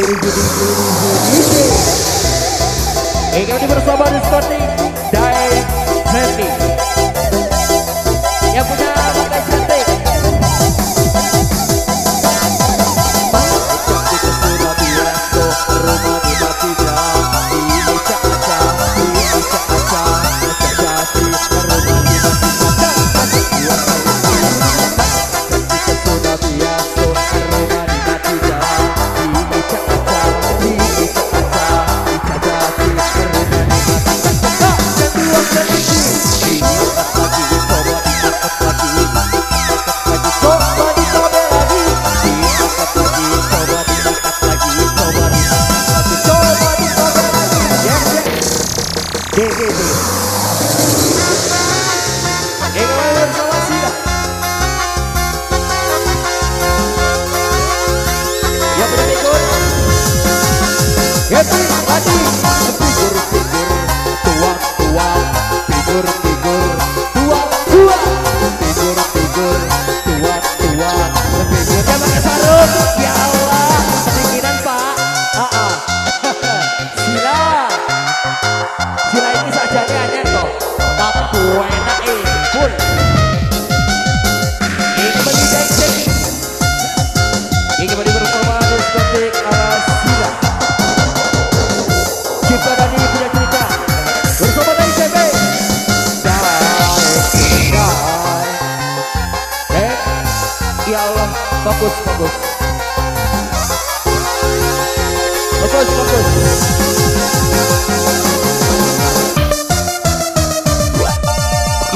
Eh kami bersama Discotik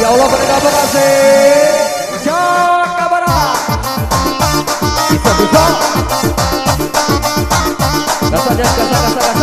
ya Allah terima kasih Jakarta bisa bisa. Gasa gasa gasa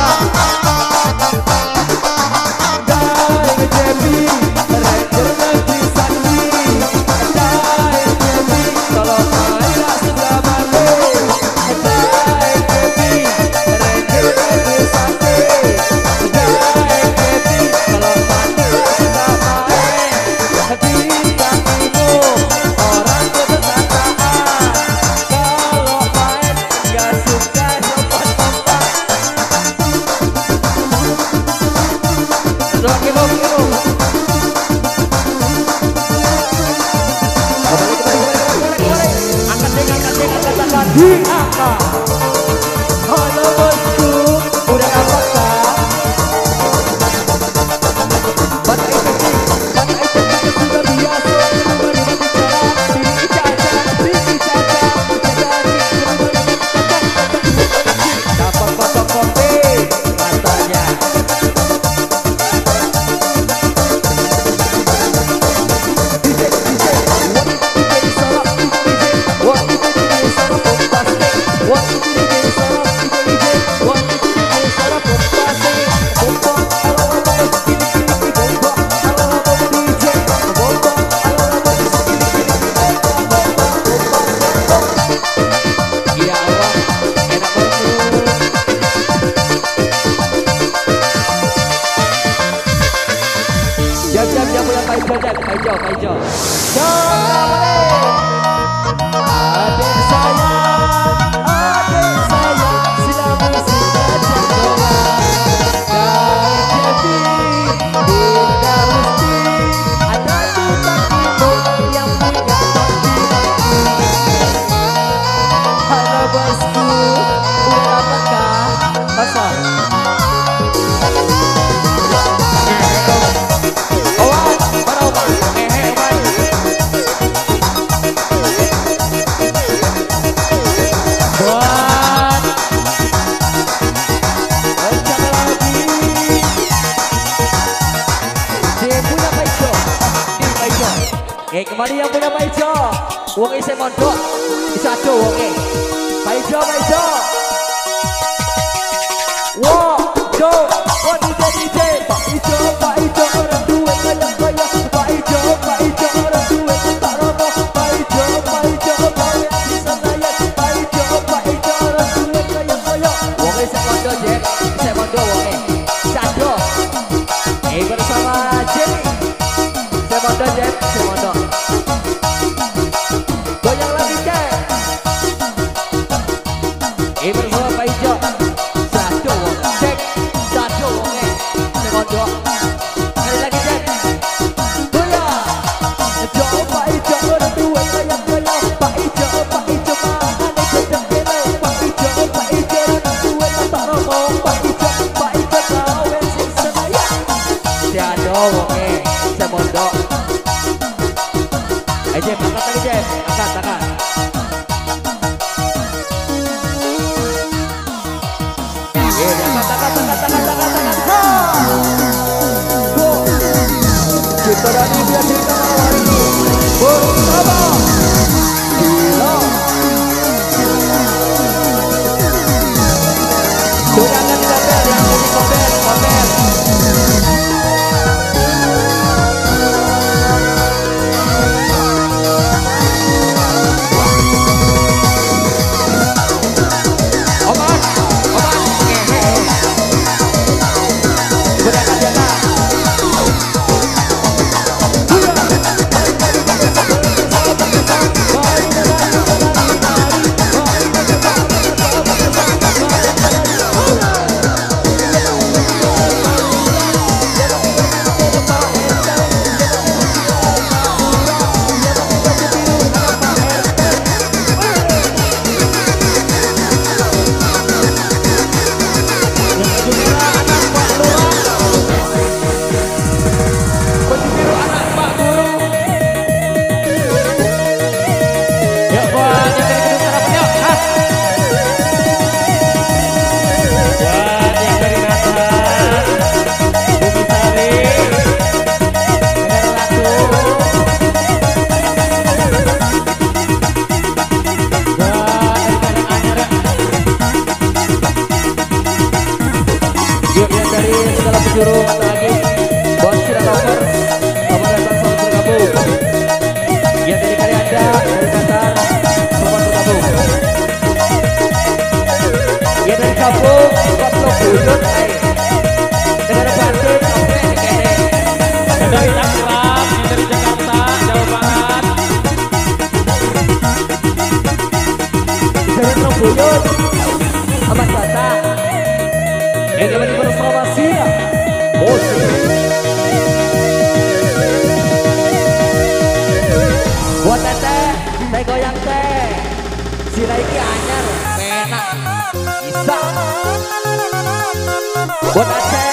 Buat Aceh,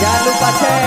jangan lupa cek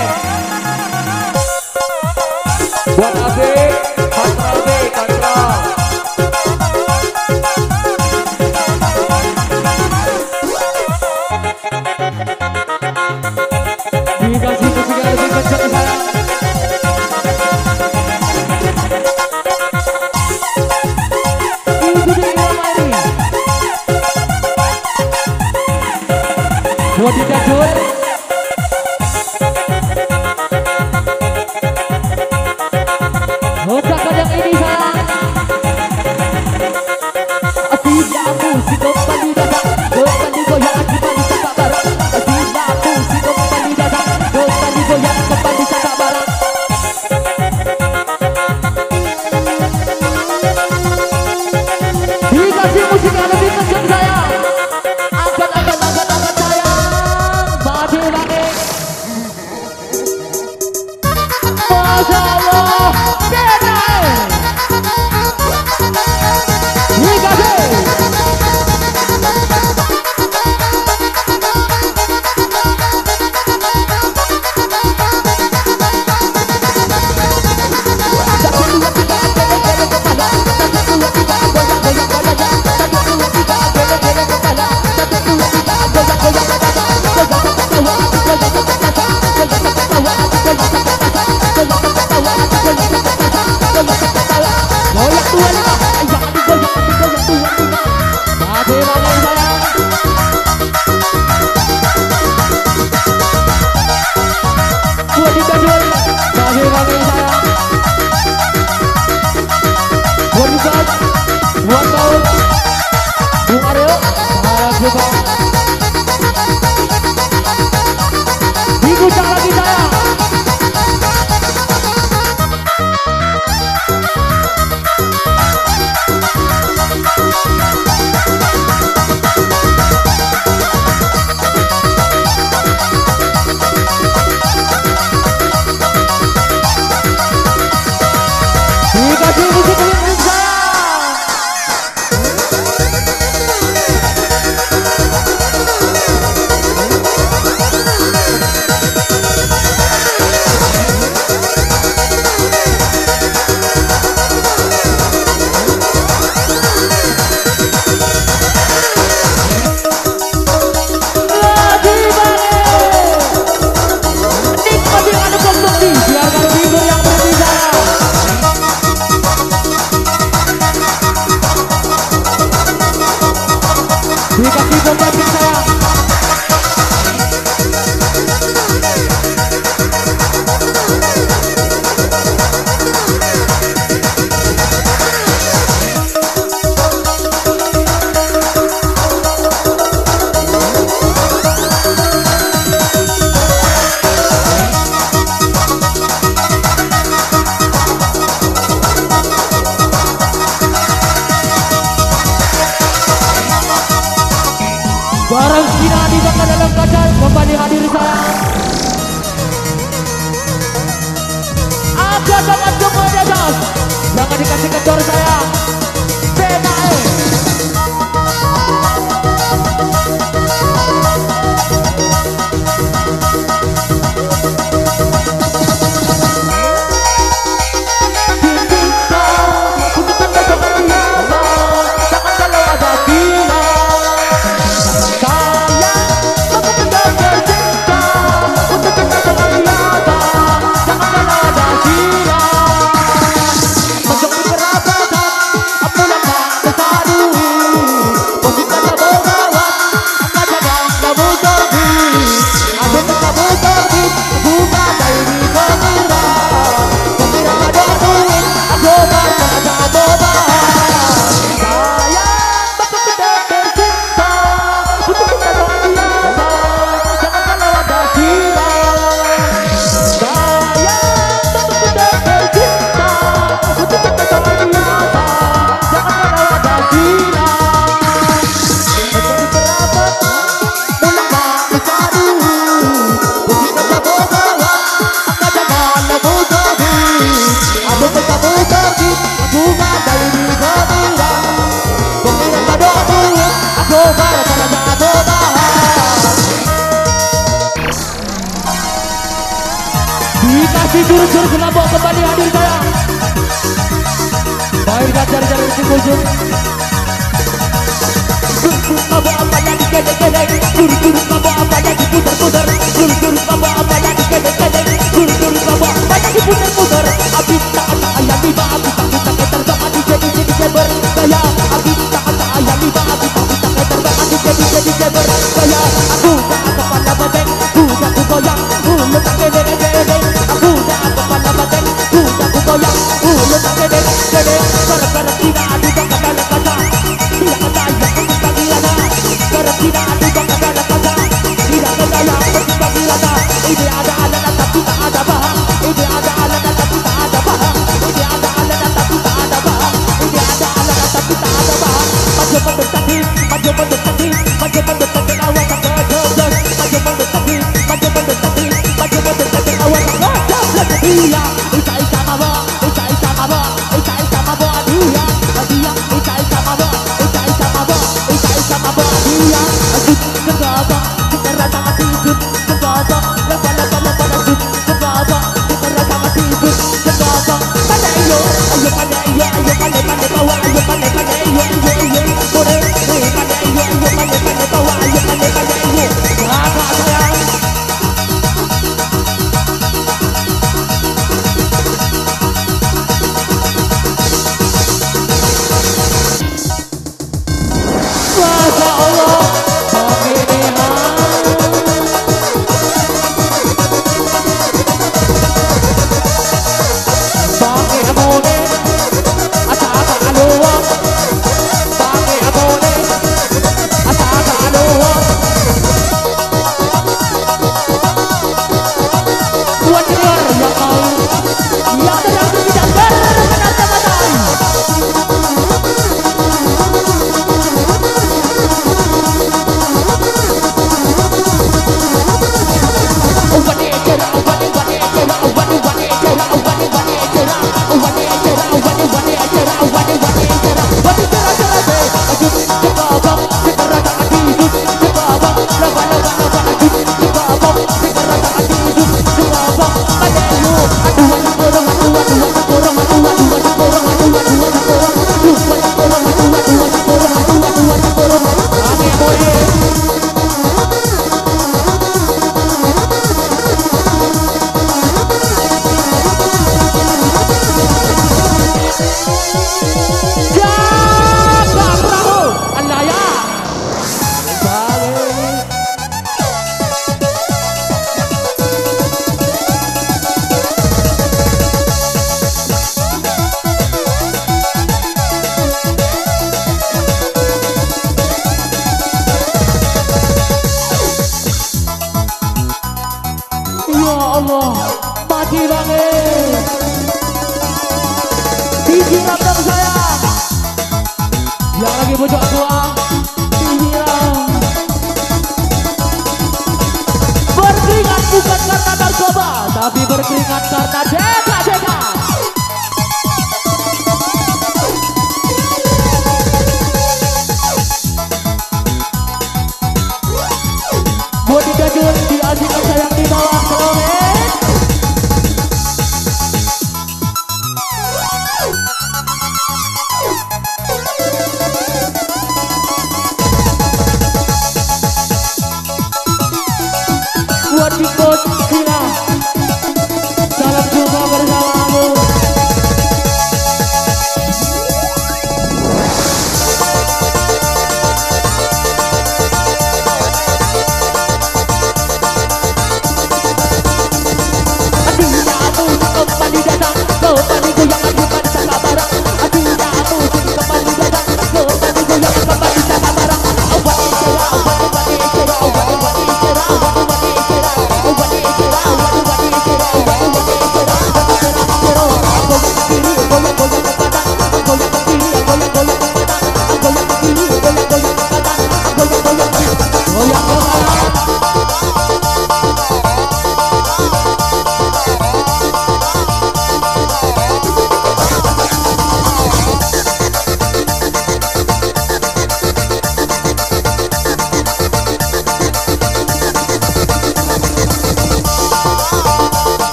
Happy berkeringat karena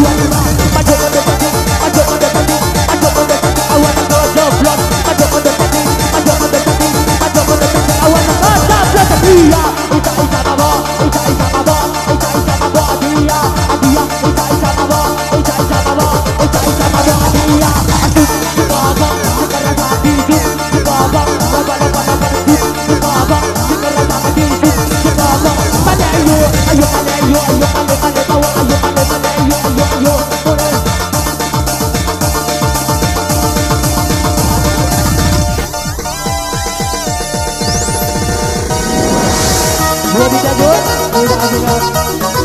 Ooh. Bisa gue,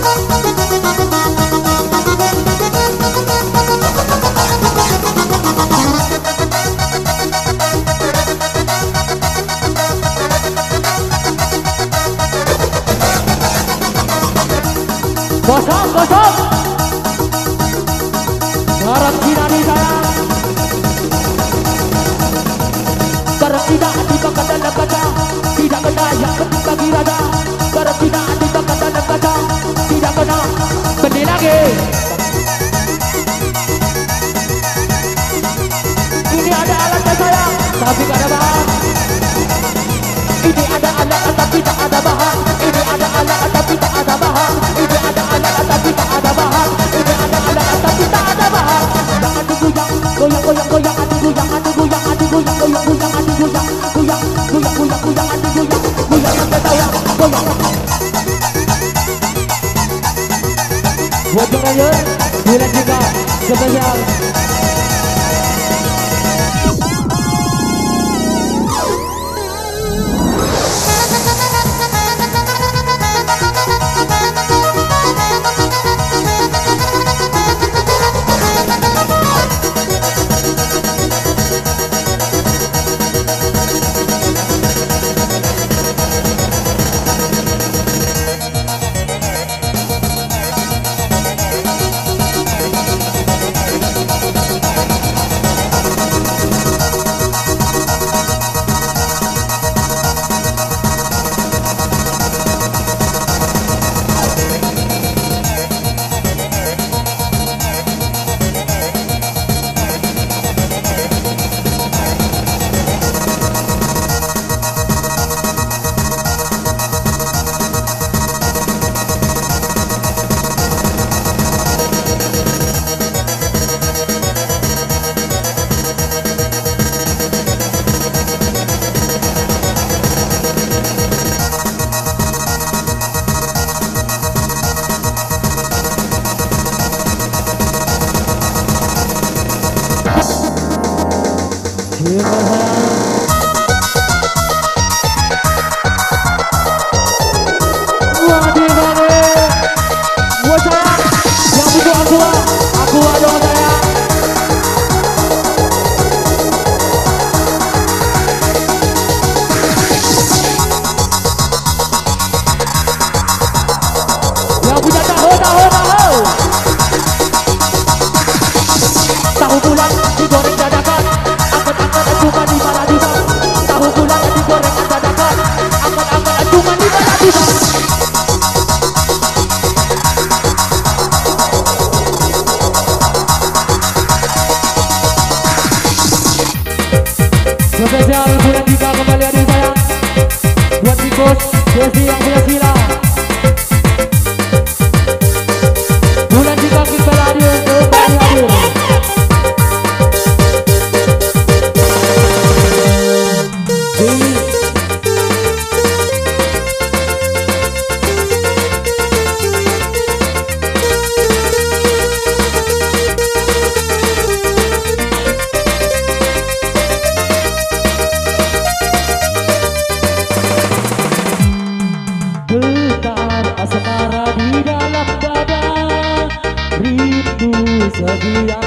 Bây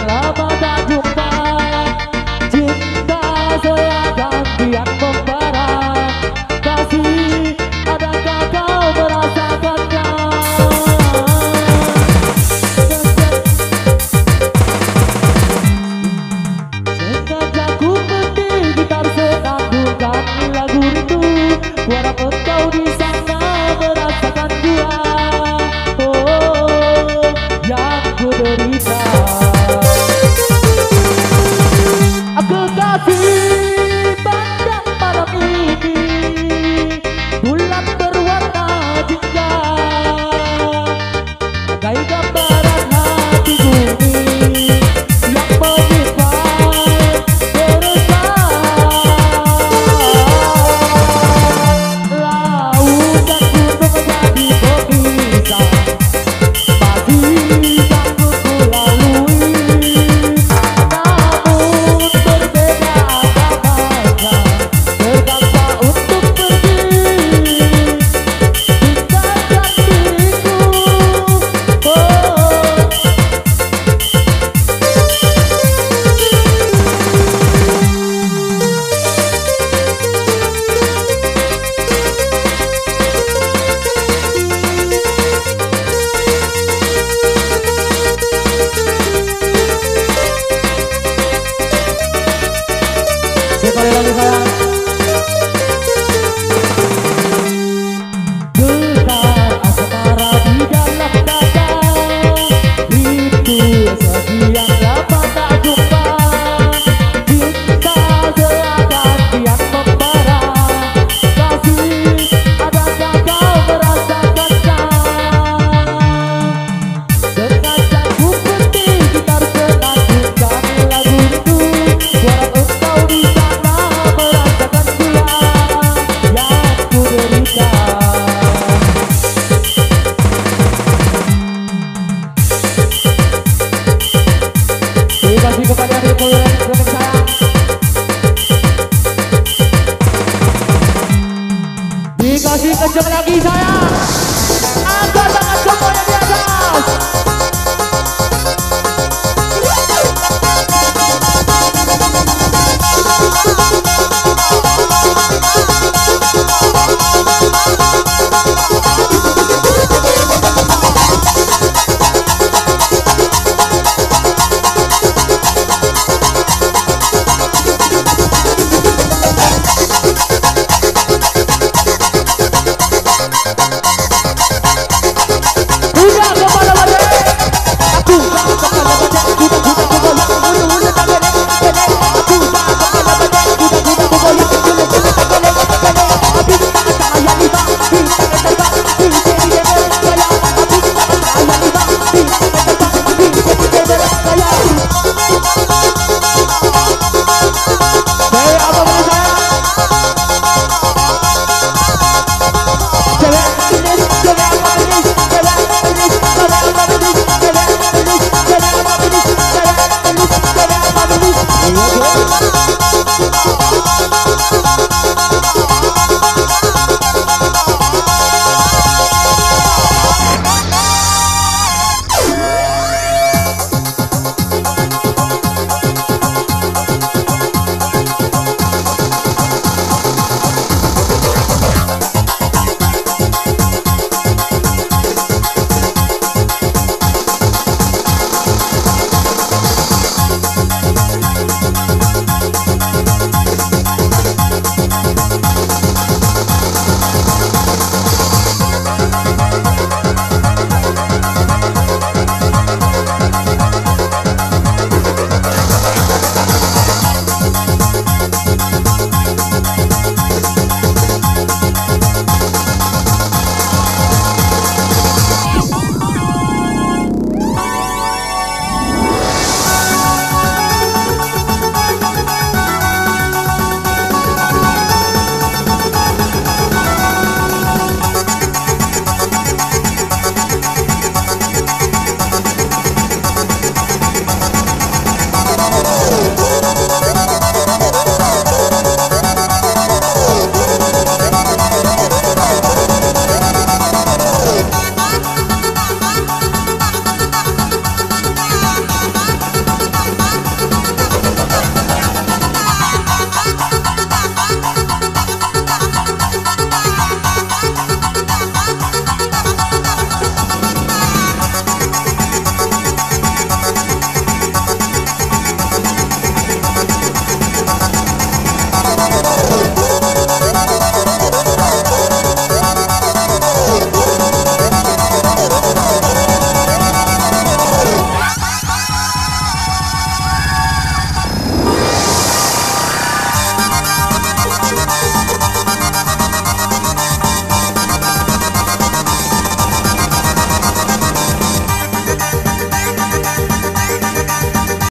Ela manda